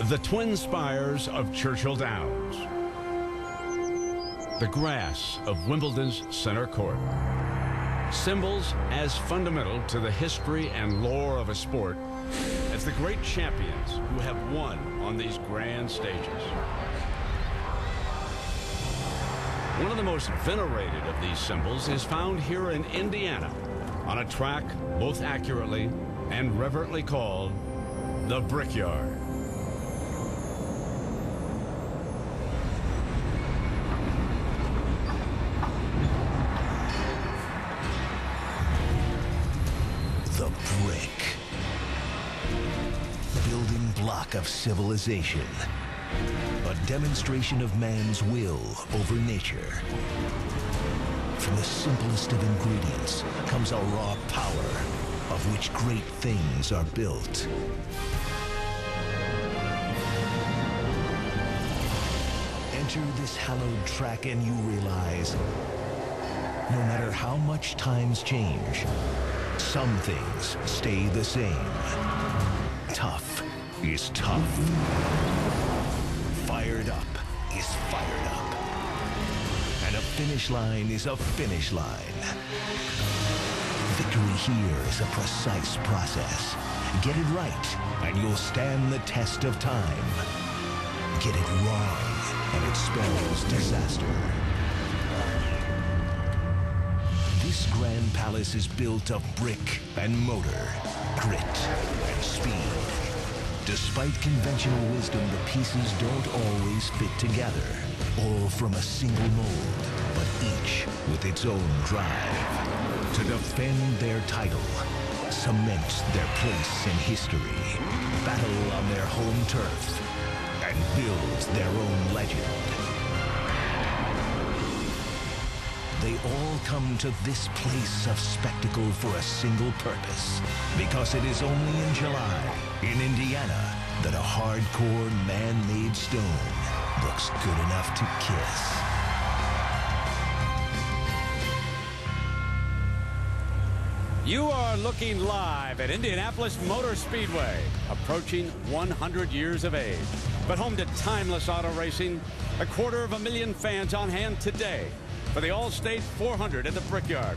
The twin spires of Churchill Downs. The grass of Wimbledon's center court. Symbols as fundamental to the history and lore of a sport as the great champions who have won on these grand stages. One of the most venerated of these symbols is found here in Indiana on a track both accurately and reverently called the Brickyard. The brick. Building block of civilization. A demonstration of man's will over nature. From the simplest of ingredients comes a raw power of which great things are built. Enter this hallowed track and you realize no matter how much times change, some things stay the same. Tough is tough. Fired up is fired up. And a finish line is a finish line. Victory here is a precise process. Get it right, and you'll stand the test of time. Get it wrong, and it spells disaster. This grand palace is built of brick and motor, grit and speed. Despite conventional wisdom, the pieces don't always fit together, all from a single mold, but each with its own drive. To defend their title, cement their place in history, battle on their home turf, and build their own legend. All come to this place of spectacle for a single purpose. Because it is only in July, in Indiana, that a hardcore man-made stone looks good enough to kiss. You are looking live at Indianapolis Motor Speedway, approaching 100 years of age. But home to timeless auto racing, a quarter of a million fans on hand today for the Allstate 400 at the Brickyard.